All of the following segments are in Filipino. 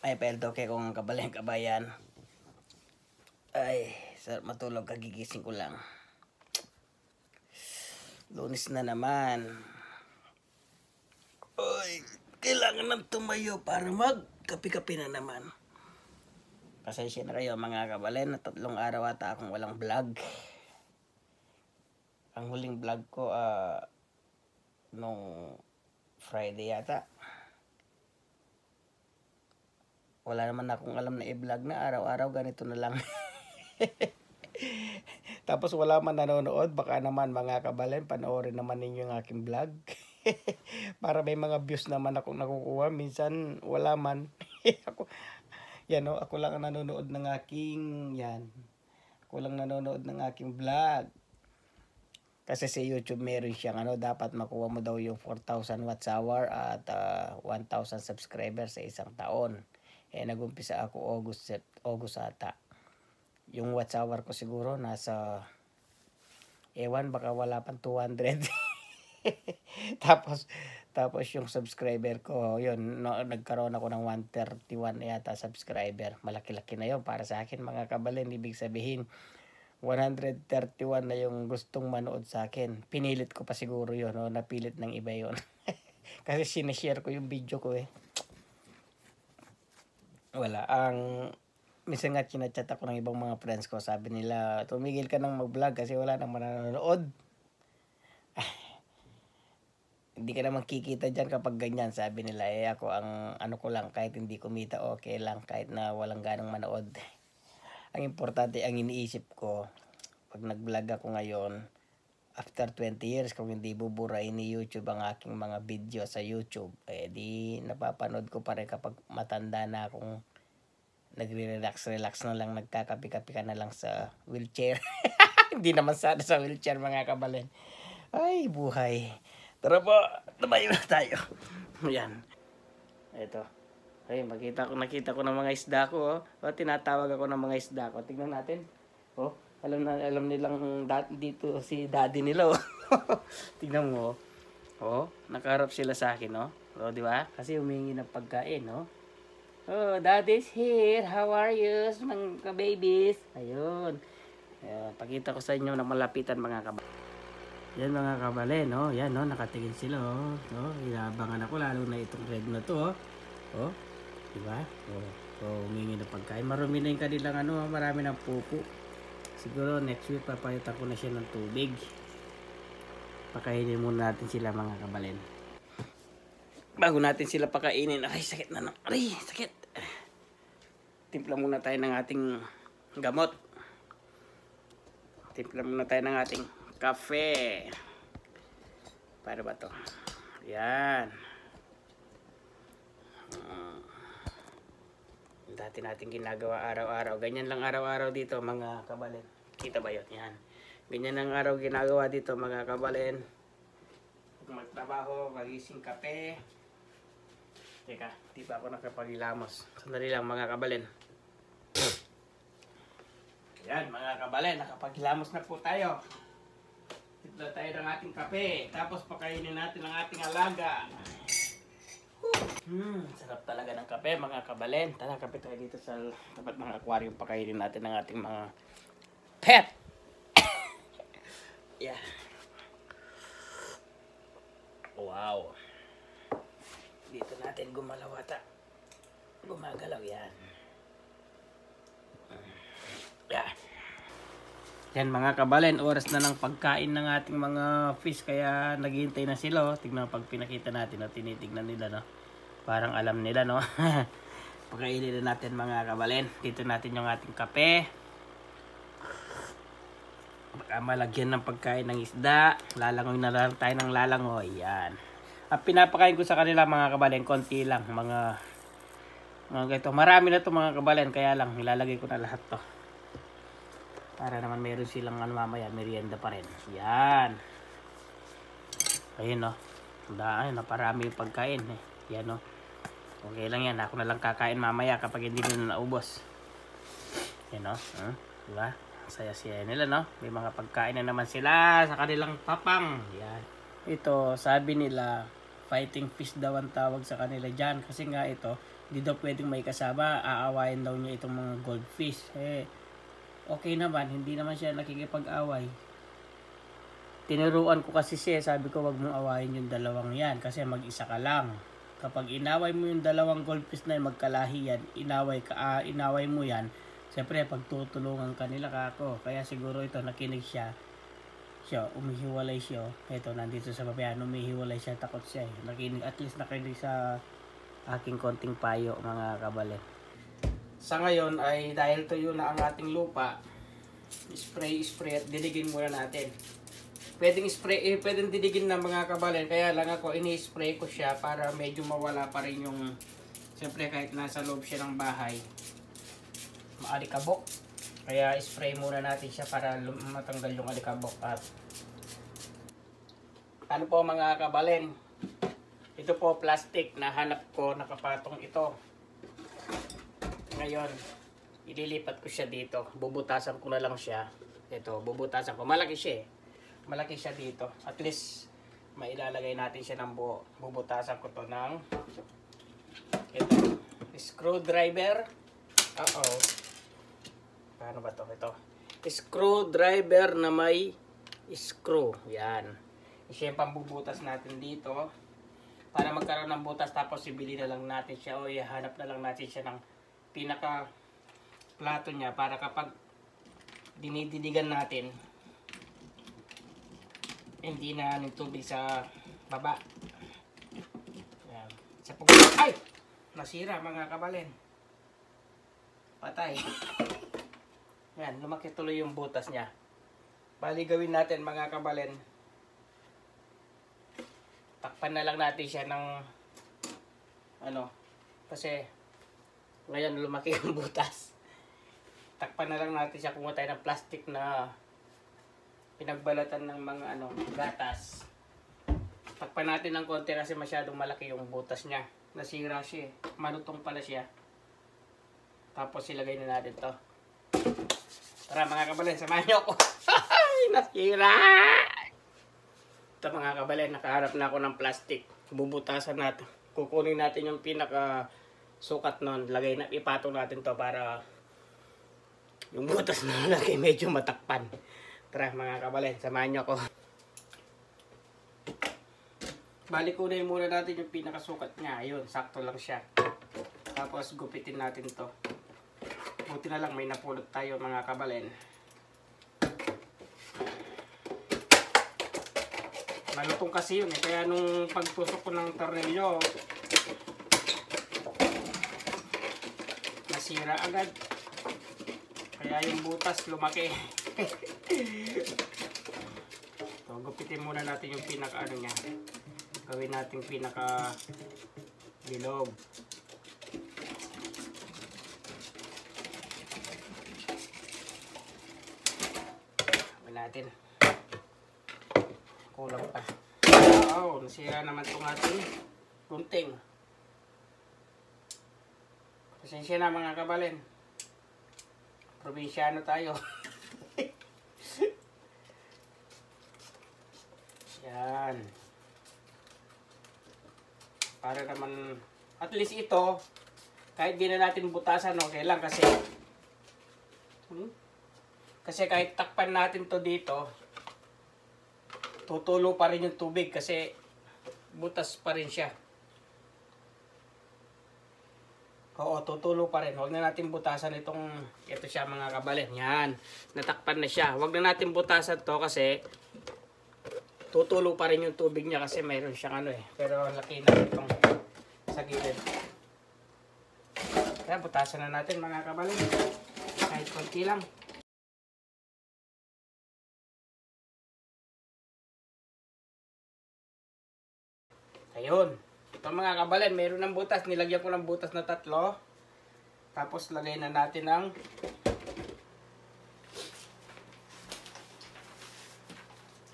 Ay, peldo kay kung kabaleng kabayan. Ay, sarap matulog kagigising ko lang. Lunis na naman. Ay, kailangan ng tumayo para magkapi-kapi na naman. Pasensya na kayo mga kabalen na tatlong araw ata akong walang vlog. Ang huling vlog ko ah nung Friday yata. Wala naman akong alam na i-vlog na araw-araw ganito na lang. Tapos wala man nanonood, baka naman mga kabalen, panoorin naman ninyo yung aking vlog. Para may mga views naman akong nakukuha. Minsan wala man. ako, yan o, ako lang ang nanonood ng aking, yan. Ako lang nanonood ng aking vlog. Kasi sa YouTube meron siyang ano, dapat makuha mo daw yung 4,000 watts hour at uh, 1,000 subscribers sa isang taon. Eh, nagumpisa ako August, Sep- August ata. Yung watts hour ko siguro nasa, ewan, baka wala pang 200. tapos, tapos yung subscriber ko, yun, no, nagkaroon ako ng 131 yata subscriber. Malaki-laki na yun para sa akin mga kabalin. Ibig sabihin, 131 na yung gustong manood sa akin. Pinilit ko pa siguro yun, no? napilit ng iba yun. Kasi sinashare ko yung video ko eh. Wala, ang minsan nga chinachat ako ng ibang mga friends ko, sabi nila, tumigil ka nang mag-vlog kasi wala nang manonood. hindi ka naman kikita dyan kapag ganyan, sabi nila. Eh ako, ang ano ko lang, kahit hindi kumita, okay lang, kahit na walang ganong manood. Ang importante, ang iniisip ko, pag nag-vlog ako ngayon, after 20 years, kung hindi buburain ni YouTube ang aking mga video sa YouTube, eh di napapanood ko pa rin kapag matanda na akong nagre-relax-relax na lang, nagkakapi-kapi ka na lang sa wheelchair. hindi naman sana sa wheelchair mga kabalin. Ay, buhay. Tara po, tumayo na tayo. Yan. Ito. Ay, makita ko, nakita ko ng mga isda ko, oh. oh tinatawag ako ng mga isda ko. Tingnan natin. Oh, alam na alam nilang dat, dito si daddy nila, oh. Tingnan mo, oh. Oh, nakaharap sila sa akin, oh. Oh, di ba? Kasi humingi ng pagkain, oh. Oh, daddy's here. How are you, mga babies? Ayun. Ayan, pakita ko sa inyo na malapitan mga kababayan. Yan mga kabale, no? Yan, no? Nakatingin sila, oh. No? Inabangan ako, lalo na itong red na to, oh. Oh, di ba? Oh, oh humingi na pagkain. Marumi na yung kanilang ano, marami ng pupo. Siguro next week papalitan ko na siya ng tubig. Pakainin muna natin sila mga kabalen. Bago natin sila pakainin, ay sakit na ng, ay sakit. Timpla muna tayo ng ating gamot. Timpla muna tayo ng ating kafe. Para ba to? Yan. Dati natin ginagawa araw-araw. Ganyan lang araw-araw dito mga kabalin. Kita ba yun? Yan. Ganyan lang araw ginagawa dito mga kabalin. Magtrabaho, magising kape. Teka, di pa ako nakapagilamos. Sandali lang mga kabalin. Yan mga kabalin, nakapagilamos na po tayo. Tipla tayo ng ating kape. Tapos pakainin natin ang ating alaga. Hmm, sarap talaga ng kape mga kabalen. Tara, kape tayo dito sa tapat ng aquarium. Pakainin natin ang ating mga pet. yeah. Wow. Dito natin gumalaw ata. Gumagalaw yan. Yan. Yan mga kabalen, oras na ng pagkain ng ating mga fish kaya naghihintay na sila. Oh. Tignan pag pinakita natin, oh, tinitignan nila no. Parang alam nila no. Pakainin na natin mga kabalen. Dito natin yung ating kape. Baka malagyan ng pagkain ng isda. Lalangoy na lang tayo ng lalangoy. Yan. At pinapakain ko sa kanila mga kabalen, konti lang. Mga, mga ganito. Marami na to mga kabalen, kaya lang ilalagay ko na lahat to para naman meron silang ano mamaya merienda pa rin yan ayun no dahil naparami yung pagkain eh. yan no okay lang yan ako na lang kakain mamaya kapag hindi nila naubos yan no huh? diba saya siya nila no may mga pagkain na naman sila sa kanilang papang yan ito sabi nila Fighting fish daw ang tawag sa kanila dyan. Kasi nga ito, hindi daw pwedeng may kasama. Aawayin daw niya itong mga goldfish. Eh, okay naman. Hindi naman siya nakikipag-away. Tinuruan ko kasi siya. Sabi ko, wag mong awayin yung dalawang yan. Kasi mag-isa ka lang. Kapag inaway mo yung dalawang goldfish na yun, magkalahi yan, inaway, ka, ah, inaway mo yan, siyempre pagtutulungan kanila kako. Kaya siguro ito nakinig siya. Siya, umihiwalay siya. Ito, nandito sa babayan, umihiwalay siya, takot siya. eh. Nakinig, at least nakinig sa aking konting payo mga kabale. Sa ngayon ay dahil tuyo na ang ating lupa, spray spray at diligin muna natin. Pwedeng spray, eh, pwedeng diligin na mga kabalen. Kaya lang ako, ini-spray ko siya para medyo mawala pa rin yung, siyempre kahit nasa loob siya ng bahay, maalikabok. Kaya spray muna natin siya para matanggal yung alikabok at ano po mga kabalen, ito po plastic na hanap ko, nakapatong ito. Ngayon, ililipat ko siya dito. Bubutasan ko na lang siya. Ito, bubutasan ko. Malaki siya eh. Malaki siya dito. At least, mailalagay natin siya ng buo. Bubutasan ko to ng ito. Screwdriver. Uh-oh. Paano ba to? Ito. Screwdriver na may screw. Yan. Siya yung pambubutas natin dito. Para magkaroon ng butas tapos ibili na lang natin siya o ihanap na lang natin siya ng pinaka plato niya para kapag dinidiligan natin hindi na ng tubig sa baba. Yan. Sa pag ay nasira mga kabalin. Patay. Yan, lumaki tuloy yung butas niya. Bali gawin natin mga kabalin. Takpan na lang natin siya ng ano kasi ngayon lumaki yung butas. Takpan na lang natin siya kumuha ng plastic na pinagbalatan ng mga ano, gatas. Takpan natin ng konti kasi masyadong malaki yung butas niya. Nasira siya eh. Malutong pala siya. Tapos ilagay na natin to. Tara mga kabalin, samahan niyo ako. Nasira! Ito mga kabalin, nakaharap na ako ng plastic. Bubutasan natin. Kukunin natin yung pinaka sukat nun. Lagay na, ipatong natin to para yung butas na lagi medyo matakpan. Tara mga kabalin, samahan niyo ako. Balik kunin muna natin yung pinakasukat niya. Ayun, sakto lang siya. Tapos gupitin natin to. Buti na lang may napulot tayo mga kabalin. Malutong kasi yun eh. Kaya nung pagtusok ko ng tornilyo, nasira agad. Kaya yung butas lumaki. So, gupitin muna natin yung pinaka ano niya. Gawin natin pinaka bilog. Gawin natin. Kulang pa. Oh, nasira naman itong ating gunting. Pasensya na mga kabalin. Probinsyano tayo. Yan. Para naman, at least ito, kahit di na natin butasan, okay lang kasi, hmm? kasi kahit takpan natin to dito, tutulo pa rin yung tubig kasi butas pa rin siya. Oo, tutulo pa rin. Huwag na natin butasan itong, ito siya mga kabalin. Yan, natakpan na siya. Huwag na natin butasan to kasi tutulo pa rin yung tubig niya kasi mayroon siyang ano eh. Pero laki na itong sa gilid. Kaya butasan na natin mga kabalin. Kahit konti lang. Ayun. Ito mga kabalin, mayroon ng butas. Nilagyan ko ng butas na tatlo. Tapos lagay na natin ng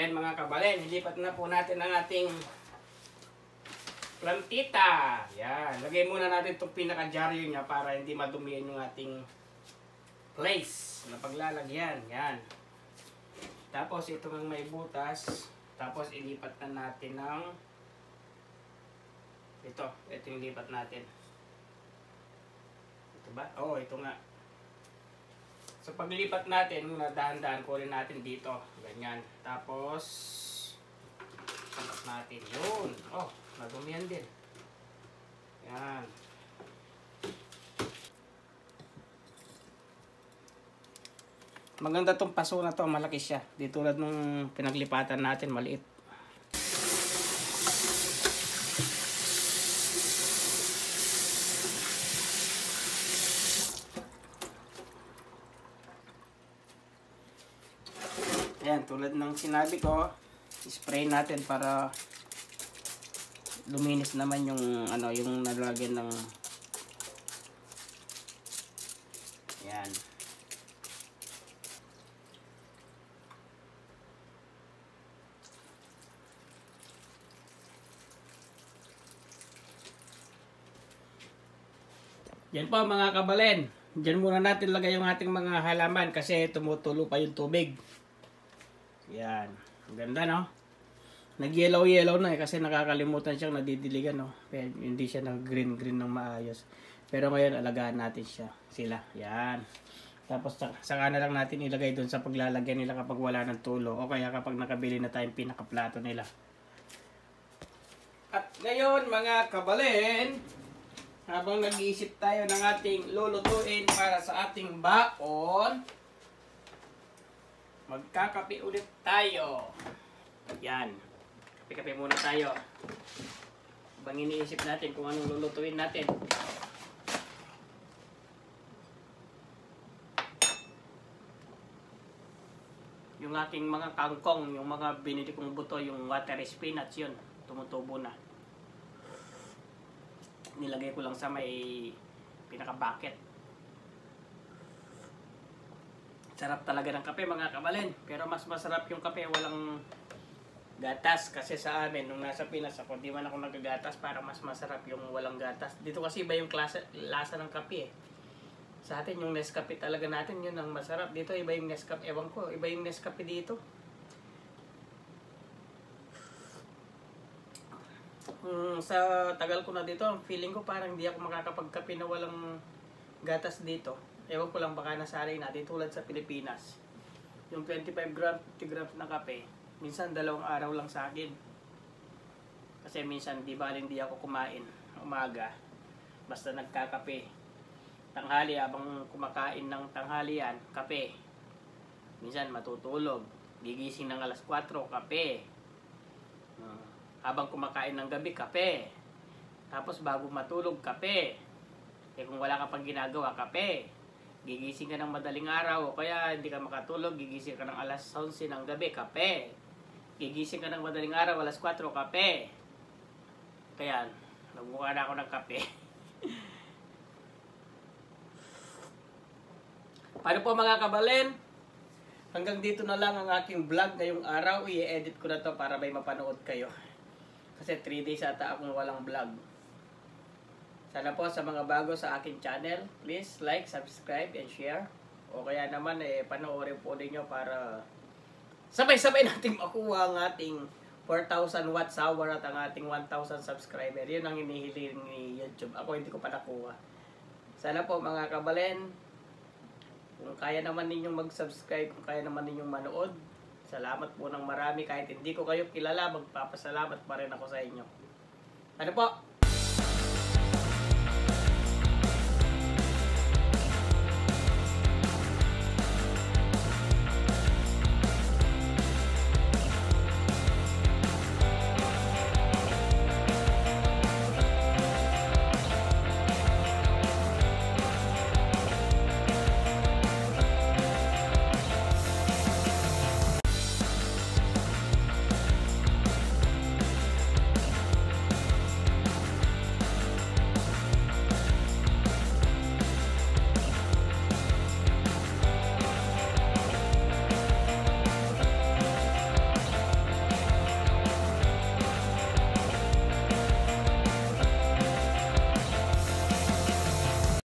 Yan mga kabalin, ilipat na po natin ang ating plantita. Yan, lagay muna natin itong pinaka-jaryo niya para hindi madumihan yung ating place na paglalagyan. Yan. Tapos ito ang may butas. Tapos ilipat na natin ng Ito, ito yung lipat natin. Ito ba? Oo, ito nga. So paglipat natin, dahan-dahan kunin natin dito. Ganyan. Tapos, tapat natin. Yun. Oh, nadumihan din. Yan. Maganda tong paso na to, malaki siya. Di tulad nung pinaglipatan natin, maliit. Ayan, tulad ng sinabi ko, spray natin para luminis naman yung ano, yung nalagyan ng Ayan. Yan po mga kabalen. Diyan muna natin lagay yung ating mga halaman kasi tumutulo pa yung tubig. Yan. Ganda no? Nag-yellow-yellow na eh kasi nakakalimutan siyang nadidiligan no. Pero hindi siya nag-green-green ng maayos. Pero ngayon alagaan natin siya. Sila. Yan. Tapos saka na lang natin ilagay doon sa paglalagyan nila kapag wala ng tulo o kaya kapag nakabili na tayong pinakaplato nila. At ngayon mga kabalen, habang nag-iisip tayo ng ating lulutuin para sa ating baon, magkakape ulit tayo. Yan. Kape-kape muna tayo. Habang iniisip natin kung anong lulutuin natin. Yung aking mga kangkong, yung mga binili kong buto, yung water spinach yun. Tumutubo na nilagay ko lang sa may pinaka-bucket. Sarap talaga ng kape mga kabalin. Pero mas masarap yung kape walang gatas. Kasi sa amin, nung nasa Pinas ako, di man ako nagagatas para mas masarap yung walang gatas. Dito kasi iba yung klase, lasa ng kape eh. Sa atin yung Nescafe talaga natin, yun ang masarap. Dito iba yung Nescafe, ewan ko, iba yung Nescafe dito. Mm, sa tagal ko na dito, feeling ko parang hindi ako makakapagkape na walang gatas dito. Ewan ko lang baka nasanay natin tulad sa Pilipinas. Yung 25 gram, 50 grams na kape, minsan dalawang araw lang sa akin. Kasi minsan di ba hindi ako kumain umaga. Basta nagkakape. Tanghali habang kumakain ng tanghalian, kape. Minsan matutulog. Gigising ng alas 4, kape. Uh, habang kumakain ng gabi, kape. Tapos bago matulog, kape. Eh kung wala ka pang ginagawa, kape. Gigising ka ng madaling araw o kaya hindi ka makatulog, gigising ka ng alas 11 ng gabi, kape. Gigising ka ng madaling araw, alas 4, kape. Kaya, nagmukha na ako ng kape. Paano po mga kabalen? Hanggang dito na lang ang aking vlog ngayong araw. I-edit ko na to para may mapanood kayo. Kasi 3 days ata akong walang vlog. Sana po sa mga bago sa aking channel, please like, subscribe, and share. O kaya naman, eh, panoorin po ninyo para sabay-sabay nating makuha ang ating 4,000 watts hour at ang ating 1,000 subscriber. Yun ang hinihiling ni YouTube. Ako hindi ko pa nakuha. Sana po mga kabalen, kung kaya naman ninyong mag-subscribe, kung kaya naman ninyong manood, salamat po ng marami. Kahit hindi ko kayo kilala, magpapasalamat pa rin ako sa inyo. Ano po?